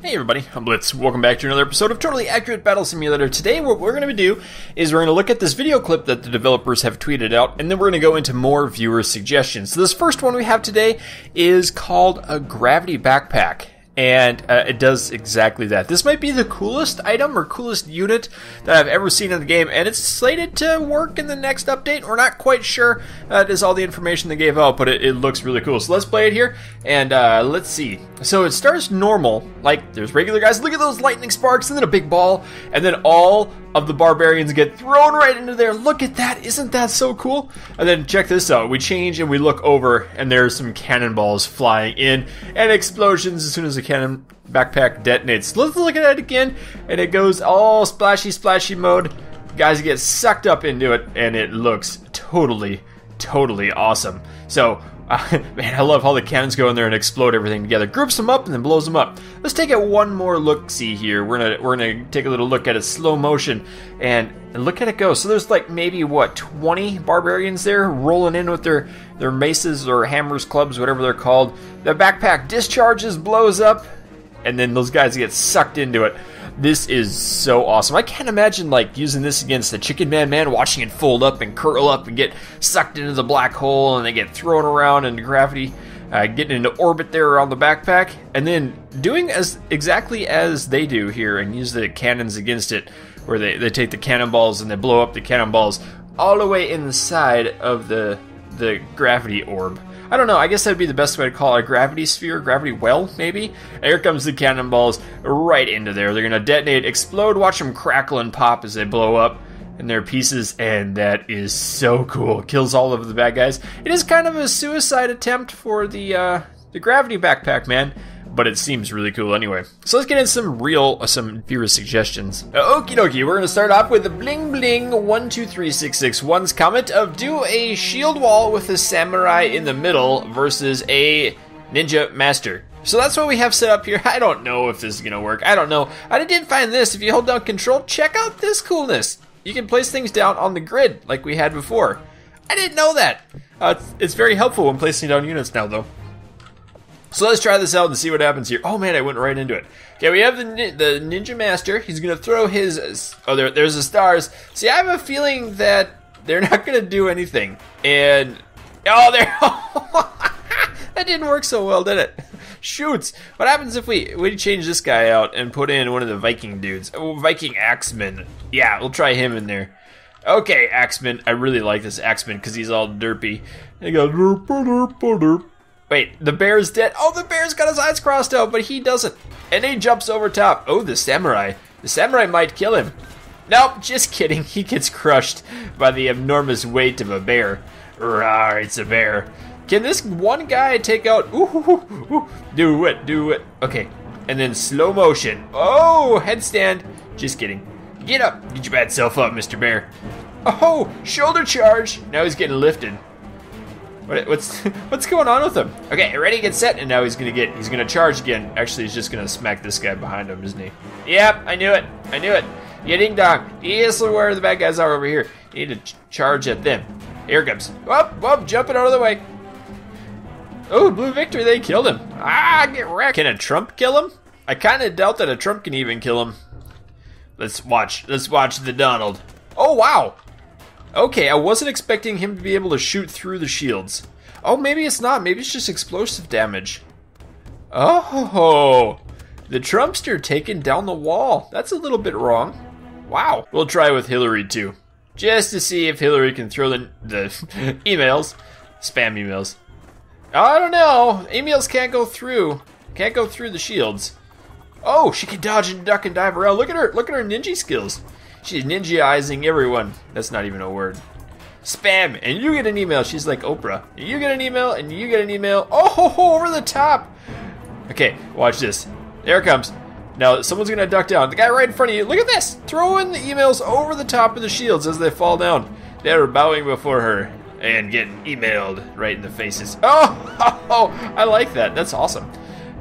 Hey everybody, I'm Blitz. Welcome back to another episode of Totally Accurate Battle Simulator. Today what we're going to do is we're going to look at this video clip that the developers have tweeted out and then we're going to go into more viewer suggestions. So this first one we have today is called a gravity backpack and uh, it does exactly that. This might be the coolest item or coolest unit that I've ever seen in the game, and it's slated to work in the next update. We're not quite sure. Uh, it is all the information they gave out, but it, it, looks really cool. So let's play it here, and uh, let's see. So it starts normal, like there's regular guys. Look at those lightning sparks, and then a big ball, and then all of the barbarians get thrown right into there. Look at that. Isn't that so cool? And then check this out. We change and we look over, and there's some cannonballs flying in and explosions as soon as the cannon backpack detonates. Let's look at it again, and it goes all splashy, splashy mode. Guys get sucked up into it, and it looks totally, totally awesome. So uh, man, I love how the cannons go in there and explode everything together. Groups them up and then blows them up. Let's take it one more look. See here, we're gonna we're gonna take a little look at it slow motion and, and look at it go. So there's like maybe what 20 barbarians there rolling in with their their maces or hammers, clubs, whatever they're called. The backpack discharges, blows up, and then those guys get sucked into it. This is so awesome. I can't imagine like using this against the Chicken Man Man, watching it fold up and curl up and get sucked into the black hole, and they get thrown around into gravity, uh, getting into orbit there around the backpack, and then doing as exactly as they do here and use the cannons against it, where they, they take the cannonballs and they blow up the cannonballs all the way inside of the the gravity orb. I don't know. I guess that'd be the best way to call it a gravity sphere, gravity well, maybe. Here comes the cannonballs right into there. They're gonna detonate, explode, watch them crackle and pop as they blow up in their pieces, and that is so cool. Kills all of the bad guys. It is kind of a suicide attempt for the uh, the gravity backpack, man but it seems really cool anyway. So let's get into some real, uh, some viewer suggestions. Uh, okie dokie, we're gonna start off with the bling bling 123661's comment of do a shield wall with a samurai in the middle versus a ninja master. So that's what we have set up here. I don't know if this is gonna work. I don't know. I did find this. If you hold down control, check out this coolness. You can place things down on the grid like we had before. I didn't know that. Uh, it's, it's very helpful when placing down units now, though. So let's try this out and see what happens here. Oh man, I went right into it. Okay, we have the the Ninja Master. He's gonna throw his. Oh, there, there's the stars. See, I have a feeling that they're not gonna do anything. And oh, there. that didn't work so well, did it? Shoots. What happens if we we change this guy out and put in one of the Viking dudes? Oh, Viking Axeman. Yeah, we'll try him in there. Okay, Axeman. I really like this Axeman because he's all derpy. He goes derp derp derp. Wait, the bear's dead. Oh, the bear's got his eyes crossed out, but he doesn't. And he jumps over top. Oh, the samurai. The samurai might kill him. Nope, just kidding. He gets crushed by the enormous weight of a bear. Rawr, it's a bear. Can this one guy take out... Ooh, ooh, ooh, do it, do it. Okay, and then slow motion. Oh, headstand. Just kidding. Get up. Get your bad self up, Mr. Bear. Oh, shoulder charge. Now he's getting lifted. What, what's what's going on with him? Okay, ready, to get set, and now he's gonna get he's gonna charge again. Actually, he's just gonna smack this guy behind him, isn't he? Yep, I knew it. I knew it. Yeah, ding dong. Yes, where the bad guys are over here. You need to ch charge at them. Here comes. Whoop, whoop, jumping out of the way. Oh, blue victory, they killed him. Ah, get wrecked. Can a Trump kill him? I kind of doubt that a Trump can even kill him. Let's watch. Let's watch the Donald. Oh, wow. Okay, I wasn't expecting him to be able to shoot through the shields. Oh, maybe it's not. Maybe it's just explosive damage. Oh, the Trumpster taking down the wall. That's a little bit wrong. Wow. We'll try with Hillary too. Just to see if Hillary can throw the, the emails, spam emails. I don't know. Emails can't go through. Can't go through the shields. Oh, she can dodge and duck and dive around. Look at her. Look at her ninja skills. She's ninjaizing everyone. That's not even a word. Spam, and you get an email. She's like Oprah. You get an email, and you get an email. Oh, ho, ho, over the top. Okay, watch this. There it comes. Now, someone's going to duck down. The guy right in front of you. Look at this. Throwing the emails over the top of the shields as they fall down. They're bowing before her and getting emailed right in the faces. Oh, I like that. That's awesome.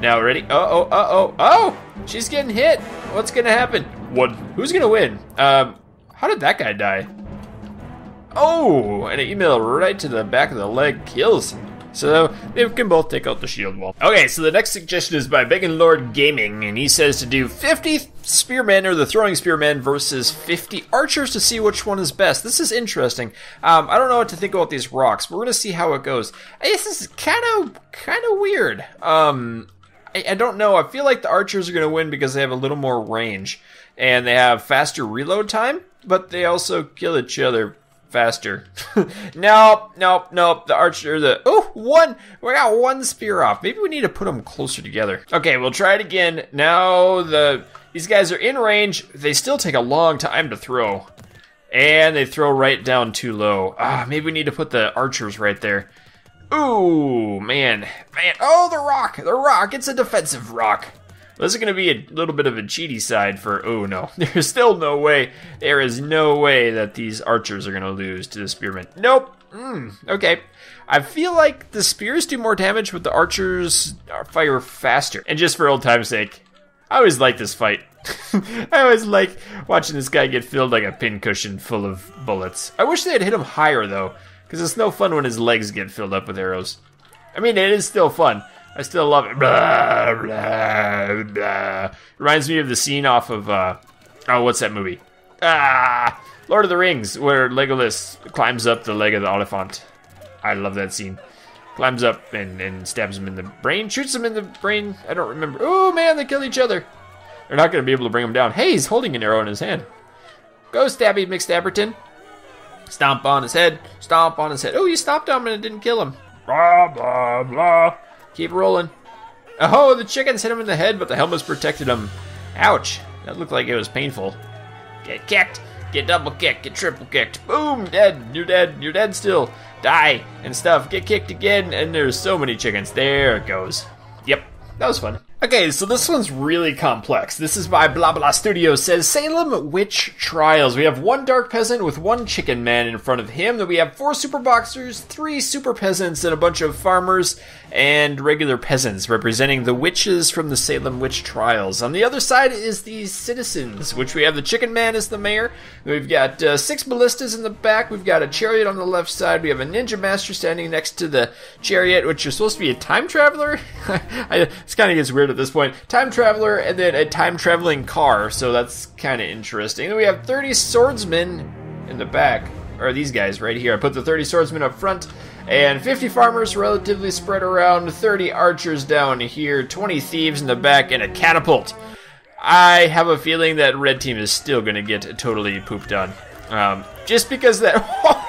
Now, ready? Uh oh, uh oh, oh! She's getting hit. What's going to happen? What? Who's gonna win? Um, how did that guy die? Oh, and an email right to the back of the leg kills So they can both take out the shield wall. Okay, so the next suggestion is by Beggin Lord Gaming, and he says to do 50 spearmen or the throwing spearmen versus 50 archers to see which one is best. This is interesting. Um, I don't know what to think about these rocks. We're gonna see how it goes. This is kind of kind of weird. Um, I, I don't know. I feel like the archers are gonna win because they have a little more range and they have faster reload time, but they also kill each other faster. nope, nope, nope. The archer, the oh one. We got one spear off. Maybe we need to put them closer together. Okay, we'll try it again. Now the these guys are in range. They still take a long time to throw, and they throw right down too low. Ah, maybe we need to put the archers right there. Ooh, man, man. Oh, the rock, the rock. It's a defensive rock. This is going to be a little bit of a cheaty side for. Oh no, there's still no way. There is no way that these archers are going to lose to the spearmen. Nope. Mm, okay. I feel like the spears do more damage, but the archers fire faster. And just for old time's sake, I always like this fight. I always like watching this guy get filled like a pincushion full of bullets. I wish they had hit him higher though, because it's no fun when his legs get filled up with arrows. I mean, it is still fun, I still love it. Blah, blah, blah. Reminds me of the scene off of uh, oh, what's that movie? Ah, Lord of the Rings, where Legolas climbs up the leg of the elephant. I love that scene. Climbs up and, and stabs him in the brain, shoots him in the brain. I don't remember. Oh man, they kill each other. They're not going to be able to bring him down. Hey, he's holding an arrow in his hand. Go, Stabby McStabberton. Stomp on his head. Stomp on his head. Oh, you stomped on him and it didn't kill him. Blah, blah, blah. Keep rolling. Oh, the chickens hit him in the head, but the helmets protected him. Ouch. That looked like it was painful. Get kicked. Get double kicked. Get triple kicked. Boom. Dead. You're dead. You're dead still. Die and stuff. Get kicked again. And there's so many chickens. There it goes. Yep. That was fun. Okay, so this one's really complex. This is by Blah Blah Studio says Salem Witch Trials. We have one dark peasant with one chicken man in front of him. Then we have four super boxers, three super peasants, and a bunch of farmers and regular peasants representing the witches from the Salem Witch Trials. On the other side is the citizens, which we have the chicken man as the mayor. We've got uh, six ballistas in the back. We've got a chariot on the left side. We have a ninja master standing next to the chariot, which is supposed to be a time traveler. This kind of gets weird at this point. Time traveler and then a time traveling car, so that's kind of interesting. Then we have 30 swordsmen in the back, or these guys right here. I put the 30 swordsmen up front, and 50 farmers relatively spread around, 30 archers down here, 20 thieves in the back, and a catapult. I have a feeling that red team is still going to get totally pooped on. Um, just because that.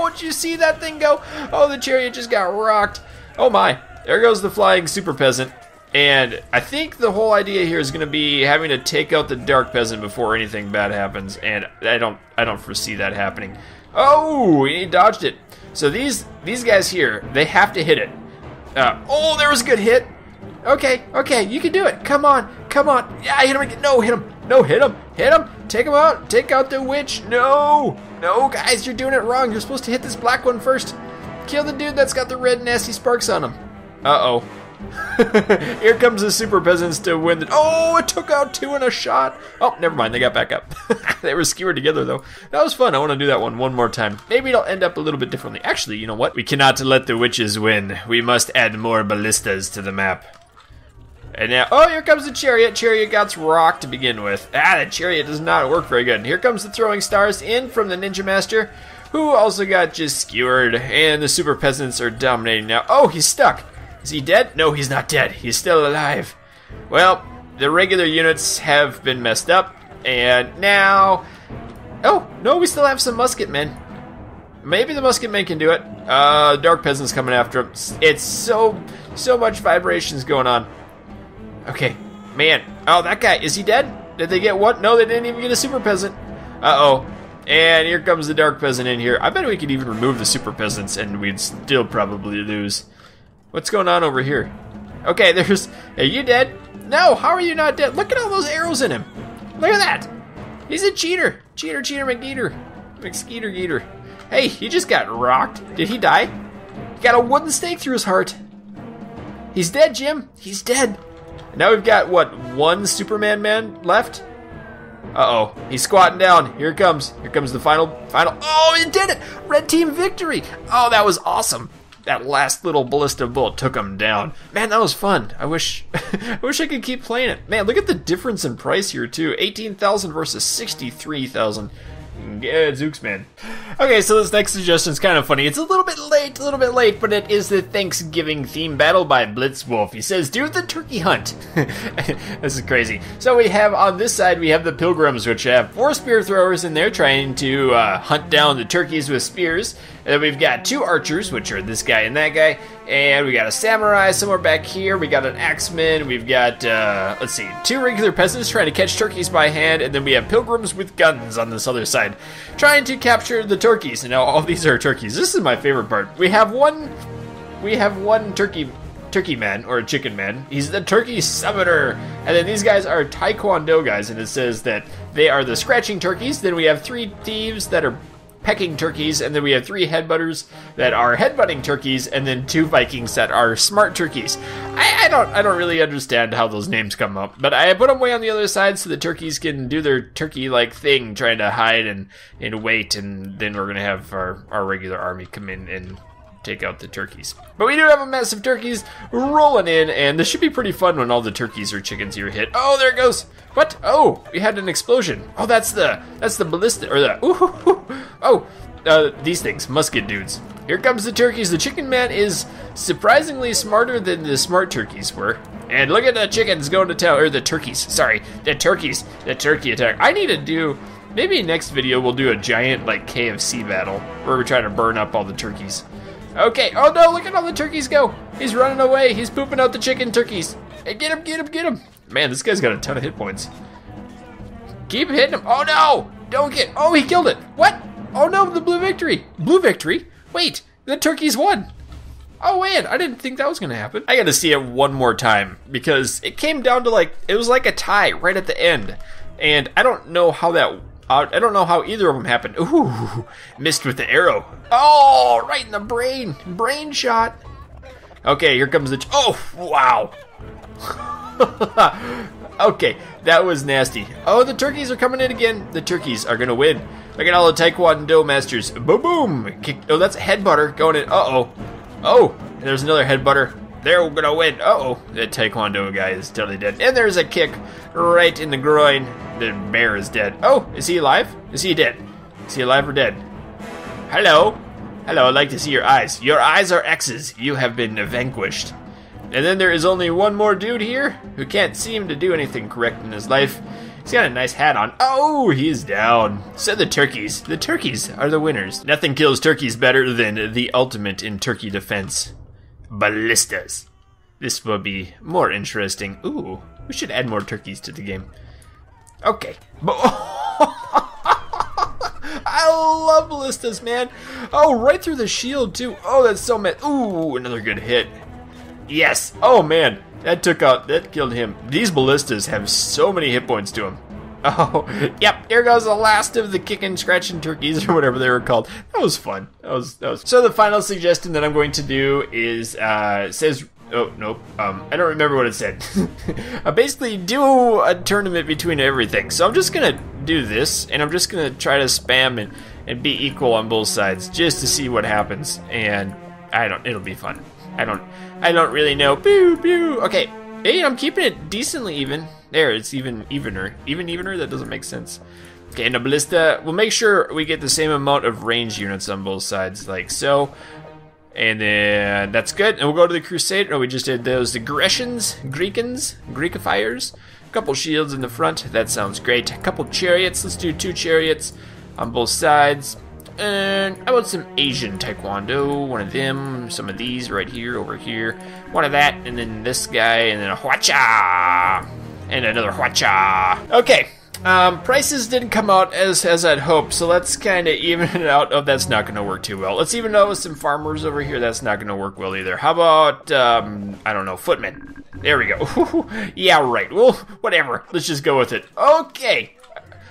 Oh, did you see that thing go? Oh, the chariot just got rocked. Oh my. There goes the flying super peasant. And I think the whole idea here is going to be having to take out the dark peasant before anything bad happens, and I don't I don't foresee that happening. Oh, he dodged it. So these these guys here, they have to hit it. Uh, oh, there was a good hit. Okay, okay, you can do it. Come on, come on. Yeah, hit him again. No, hit him. No, hit him. Hit him. Take him out. Take out the witch. No, no, guys, you're doing it wrong. You're supposed to hit this black one first. Kill the dude that's got the red nasty sparks on him. Uh oh. Here comes the super peasants to win the. Oh, it took out two in a shot. Oh, never mind. They got back up. they were skewered together though. That was fun. I want to do that one one more time. Maybe it'll end up a little bit differently. Actually, you know what? We cannot let the witches win. We must add more ballistas to the map. And now, oh, here comes the chariot. Chariot got rocked to begin with. Ah, the chariot does not work very good. And here comes the throwing stars in from the ninja master, who also got just skewered. And the super peasants are dominating now. Oh, he's stuck. Is he dead? No, he's not dead. He's still alive. Well, the regular units have been messed up, and now. Oh, no, we still have some musket men. Maybe the musket men can do it. Uh, dark peasants coming after him. It's so, so much vibrations going on. Okay, man. Oh, that guy, is he dead? Did they get what? No, they didn't even get a super peasant. Uh oh. And here comes the dark peasant in here. I bet we could even remove the super peasants and we'd still probably lose. What's going on over here? Okay, there's. Are you dead? No, how are you not dead? Look at all those arrows in him. Look at that. He's a cheater. Cheater, cheater, McGeeter. McSkeeter, Geeter. Hey, he just got rocked. Did he die? He got a wooden stake through his heart. He's dead, Jim. He's dead. Now we've got, what, one Superman man left? Uh-oh. He's squatting down. Here it comes. Here comes the final, final. Oh, he did it! Red team victory! Oh, that was awesome. That last little ballista bolt took him down. Man, that was fun. I wish, I wish I could keep playing it. Man, look at the difference in price here too. Eighteen thousand versus sixty-three thousand. Yeah, Zooks, man. Okay, so this next suggestion is kind of funny. It's a little bit late, a little bit late, but it is the Thanksgiving theme battle by Blitzwolf. He says, do the turkey hunt. this is crazy. So we have on this side, we have the Pilgrims, which have four spear throwers in there trying to uh, hunt down the turkeys with spears. And then we've got two archers, which are this guy and that guy. And we got a samurai somewhere back here. We got an axeman. We've got, uh, let's see, two regular peasants trying to catch turkeys by hand. And then we have pilgrims with guns on this other side trying to capture the turkeys. And now all these are turkeys. This is my favorite part. We have one, we have one turkey turkey man or a chicken man. He's the turkey summoner. And then these guys are taekwondo guys and it says that they are the scratching turkeys. Then we have three thieves that are pecking turkeys, and then we have three headbutters that are headbutting turkeys, and then two Vikings that are smart turkeys. I, I don't I don't really understand how those names come up, but I put them way on the other side so the turkeys can do their turkey like thing, trying to hide and, and wait, and then we're gonna have our, our regular army come in and take out the turkeys. But we do have a mess of turkeys rolling in, and this should be pretty fun when all the turkeys or chickens here hit. Oh, there it goes. What? Oh, we had an explosion. Oh, that's the that's the ballistic or the ooh, oh, uh, these things, musket dudes. Here comes the turkeys. The chicken man is surprisingly smarter than the smart turkeys were. And look at the chickens going to town, or the turkeys. Sorry, the turkeys. The turkey attack. I need to do. Maybe next video we'll do a giant like KFC battle where we try to burn up all the turkeys. Okay. Oh no! Look at all the turkeys go. He's running away. He's pooping out the chicken turkeys. Hey, get him! Get him! Get him! Man, this guy's got a ton of hit points. Keep hitting him. Oh no! Don't get. Oh, he killed it. What? Oh no! The blue victory. Blue victory. Wait, the turkeys won. Oh man, I didn't think that was gonna happen. I gotta see it one more time because it came down to like it was like a tie right at the end, and I don't know how that I don't know how either of them happened. Ooh, missed with the arrow. Oh, right in the brain. Brain shot. Okay, here comes the. Oh, wow. okay, that was nasty. Oh, the turkeys are coming in again. The turkeys are gonna win. Look at all the Taekwondo masters. Boom, boom. Kick. Oh, that's head butter going in. Uh oh. Oh, there's another head butter. They're gonna win. Uh oh, the Taekwondo guy is totally dead. And there's a kick right in the groin. The bear is dead. Oh, is he alive? Is he dead? Is he alive or dead? Hello? Hello, I'd like to see your eyes. Your eyes are X's. You have been vanquished. And then there is only one more dude here who can't seem to do anything correct in his life. He's got a nice hat on. Oh, he's down. So the turkeys. The turkeys are the winners. Nothing kills turkeys better than the ultimate in turkey defense ballistas. This will be more interesting. Ooh, we should add more turkeys to the game. Okay. I love ballistas, man. Oh, right through the shield, too. Oh, that's so mad. Ooh, another good hit. Yes. Oh, man. That took out, that killed him. These ballistas have so many hit points to them. Oh, yep. Here goes the last of the kicking, scratching turkeys or whatever they were called. That was fun. That was that was. So the final suggestion that I'm going to do is uh, says. Oh nope. Um, I don't remember what it said. uh, basically, do a tournament between everything. So I'm just gonna do this, and I'm just gonna try to spam and and be equal on both sides, just to see what happens. And I don't. It'll be fun. I don't. I don't really know. Pew pew. Okay. Hey, I'm keeping it decently even. There, it's even evener. Even evener? That doesn't make sense. Okay, and a ballista. We'll make sure we get the same amount of range units on both sides, like so. And then that's good. And we'll go to the Crusade. Oh, we just did those aggressions, Greekans, Greekifiers. A couple shields in the front. That sounds great. A couple chariots. Let's do two chariots on both sides. And how about some Asian Taekwondo? One of them, some of these right here, over here. One of that, and then this guy, and then a Hwacha! And another Hwacha! Okay, um, prices didn't come out as as I'd hoped, so let's kind of even it out. Oh, that's not going to work too well. Let's even out with some farmers over here. That's not going to work well either. How about, um, I don't know, footmen? There we go. yeah, right. Well, whatever. Let's just go with it. Okay.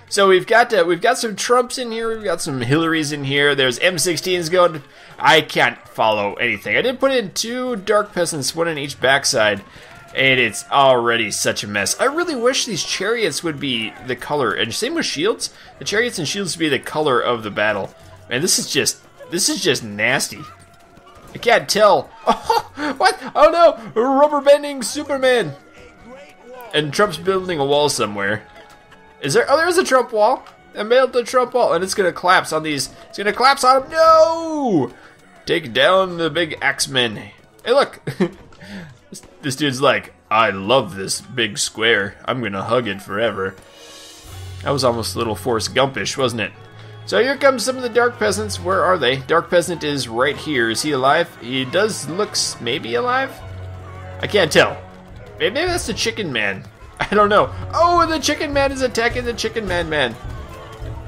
So we've got uh, we've got some Trumps in here. We've got some Hillarys in here. There's M16s going. I can't follow anything. I did put in two Dark Peasants, one in each backside, and it's already such a mess. I really wish these chariots would be the color, and same with shields. The chariots and shields would be the color of the battle. Man, this is just this is just nasty. I can't tell. Oh, what? Oh no! Rubber bending Superman! And Trump's building a wall somewhere. Is there? Oh, there's a Trump wall. I built the Trump wall, and it's gonna collapse on these. It's gonna collapse on him. No! Take down the big Axemen. Hey, look. this, dude's like, I love this big square. I'm gonna hug it forever. That was almost a little Forrest Gumpish, wasn't it? So here comes some of the Dark Peasants. Where are they? Dark Peasant is right here. Is he alive? He does looks maybe alive? I can't tell. Maybe that's the Chicken Man. I don't know. Oh, and the Chicken Man is attacking the Chicken Man Man.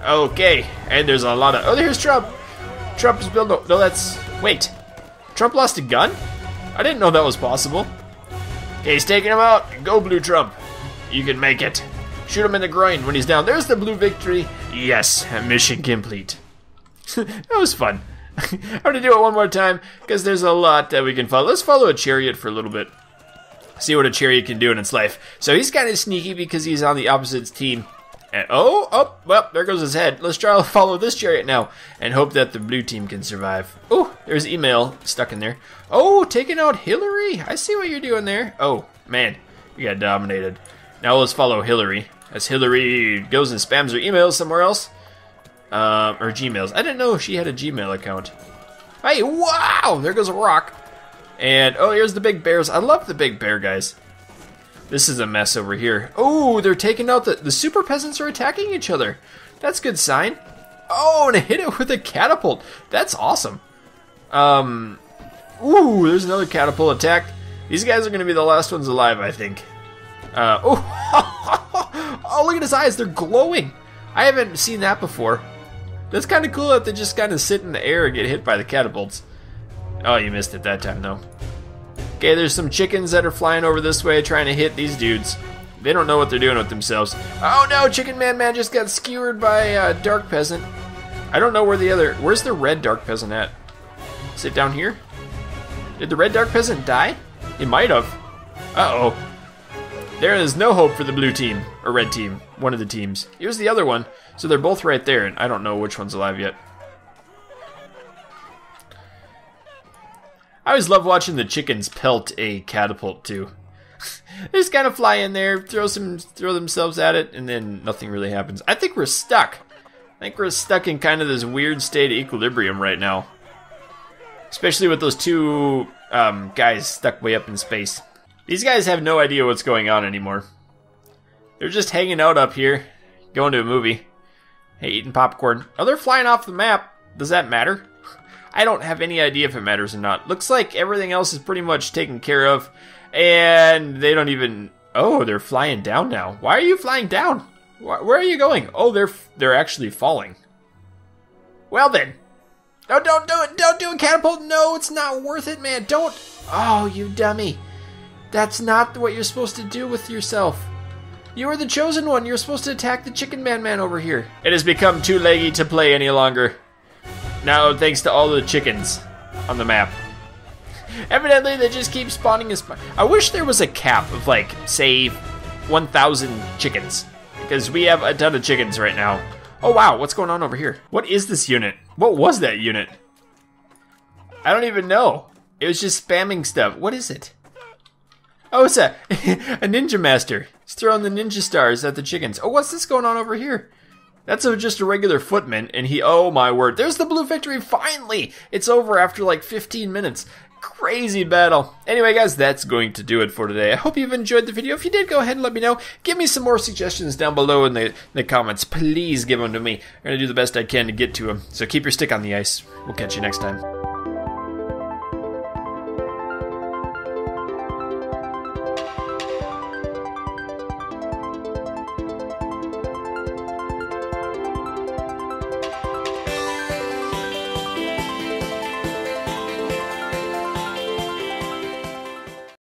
Okay, and there's a lot of... Oh, there's Trump. Trump's building... No, that's... Wait. Trump lost a gun? I didn't know that was possible. He's taking him out. Go, Blue Trump. You can make it. Shoot him in the groin when he's down. There's the blue victory. Yes, mission complete. that was fun. I'm gonna do it one more time because there's a lot that we can follow. Let's follow a chariot for a little bit. See what a chariot can do in its life. So he's kind of sneaky because he's on the opposite team. And oh, oh, well, there goes his head. Let's try to follow this chariot now and hope that the blue team can survive. Oh, there's email stuck in there. Oh, taking out Hillary. I see what you're doing there. Oh, man, you got dominated. Now let's follow Hillary as Hillary goes and spams her emails somewhere else. Um, or Gmails. I didn't know she had a Gmail account. Hey, wow! There goes a rock. And, oh, here's the big bears. I love the big bear guys. This is a mess over here. Oh, they're taking out the... The super peasants are attacking each other. That's good sign. Oh, and I hit it with a catapult. That's awesome. Um, ooh, there's another catapult attack. These guys are going to be the last ones alive, I think. Uh, oh, oh, look at his eyes. They're glowing. I haven't seen that before. That's kind of cool that they just kind of sit in the air and get hit by the catapults. Oh, you missed it that time, though. Okay, there's some chickens that are flying over this way trying to hit these dudes. They don't know what they're doing with themselves. Oh no, Chicken Man Man just got skewered by a Dark Peasant. I don't know where the other... Where's the red Dark Peasant at? Is it down here? Did the red Dark Peasant die? He might have. Uh-oh. There is no hope for the blue team, or red team, one of the teams. Here's the other one. So they're both right there, and I don't know which one's alive yet. I always love watching the chickens pelt a catapult too. they just kind of fly in there, throw some, throw themselves at it, and then nothing really happens. I think we're stuck. I think we're stuck in kind of this weird state of equilibrium right now. Especially with those two um, guys stuck way up in space. These guys have no idea what's going on anymore. They're just hanging out up here, going to a movie. Hey, eating popcorn. Oh, they're flying off the map. Does that matter? I don't have any idea if it matters or not. Looks like everything else is pretty much taken care of. And they don't even... Oh, they're flying down now. Why are you flying down? Where are you going? Oh, they're they're actually falling. Well then. No, don't do it. Don't do a catapult. No, it's not worth it, man. Don't. Oh, you dummy. That's not what you're supposed to do with yourself. You are the chosen one. You're supposed to attack the Chicken Man Man over here. It has become too leggy to play any longer. Now, thanks to all the chickens on the map. Evidently, they just keep spawning as. I wish there was a cap of, like, say, 1,000 chickens. Because we have a ton of chickens right now. Oh, wow, what's going on over here? What is this unit? What was that unit? I don't even know. It was just spamming stuff. What is it? Oh, it's a, a ninja master. He's throwing the ninja stars at the chickens. Oh, what's this going on over here? That's a, just a regular footman, and he, oh my word, there's the blue victory, finally! It's over after like 15 minutes. Crazy battle. Anyway, guys, that's going to do it for today. I hope you've enjoyed the video. If you did, go ahead and let me know. Give me some more suggestions down below in the, in the comments. Please give them to me. I'm going to do the best I can to get to them. So keep your stick on the ice. We'll catch you next time.